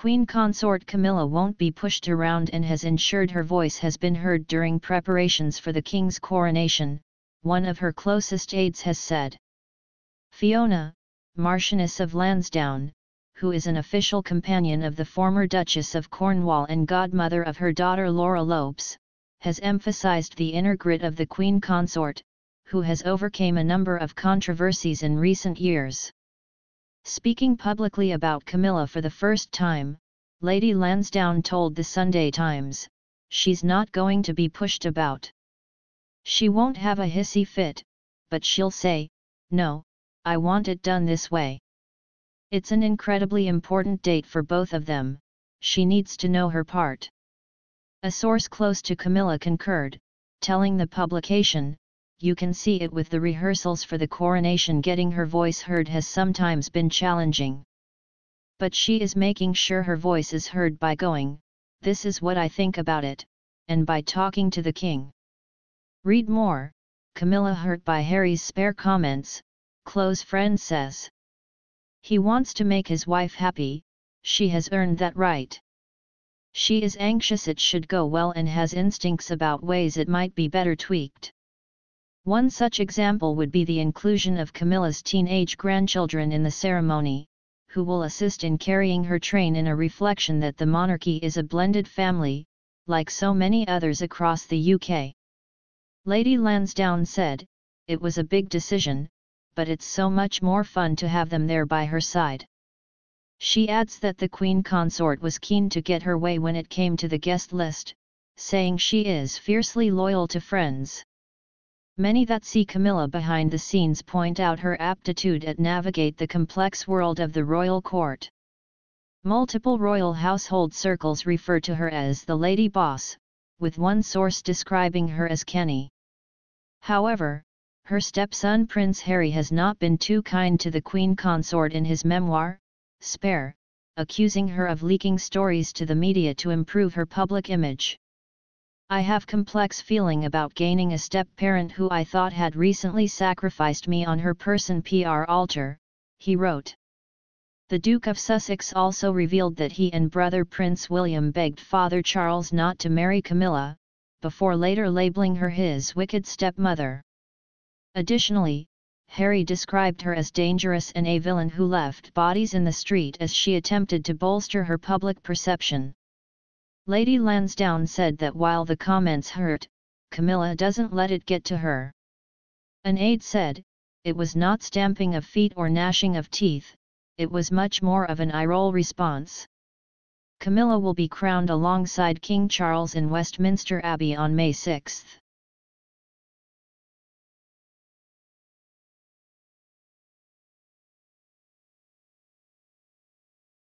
Queen consort Camilla won't be pushed around and has ensured her voice has been heard during preparations for the king's coronation, one of her closest aides has said. Fiona, Marchioness of Lansdowne, who is an official companion of the former Duchess of Cornwall and godmother of her daughter Laura Lopes, has emphasized the inner grit of the Queen consort, who has overcame a number of controversies in recent years. Speaking publicly about Camilla for the first time, Lady Lansdowne told the Sunday Times, she's not going to be pushed about. She won't have a hissy fit, but she'll say, no, I want it done this way. It's an incredibly important date for both of them, she needs to know her part. A source close to Camilla concurred, telling the publication, you can see it with the rehearsals for the coronation getting her voice heard has sometimes been challenging. But she is making sure her voice is heard by going, this is what I think about it, and by talking to the king. Read more, Camilla hurt by Harry's spare comments, close friend says. He wants to make his wife happy, she has earned that right. She is anxious it should go well and has instincts about ways it might be better tweaked. One such example would be the inclusion of Camilla's teenage grandchildren in the ceremony, who will assist in carrying her train in a reflection that the monarchy is a blended family, like so many others across the UK. Lady Lansdowne said, it was a big decision, but it's so much more fun to have them there by her side. She adds that the Queen consort was keen to get her way when it came to the guest list, saying she is fiercely loyal to friends. Many that see Camilla behind the scenes point out her aptitude at navigate the complex world of the royal court. Multiple royal household circles refer to her as the Lady Boss, with one source describing her as Kenny. However, her stepson Prince Harry has not been too kind to the Queen consort in his memoir, Spare, accusing her of leaking stories to the media to improve her public image. I have complex feeling about gaining a step-parent who I thought had recently sacrificed me on her person PR altar, he wrote. The Duke of Sussex also revealed that he and brother Prince William begged Father Charles not to marry Camilla, before later labeling her his wicked stepmother. Additionally, Harry described her as dangerous and a villain who left bodies in the street as she attempted to bolster her public perception. Lady Lansdowne said that while the comments hurt, Camilla doesn't let it get to her. An aide said, it was not stamping of feet or gnashing of teeth, it was much more of an eye-roll response. Camilla will be crowned alongside King Charles in Westminster Abbey on May 6.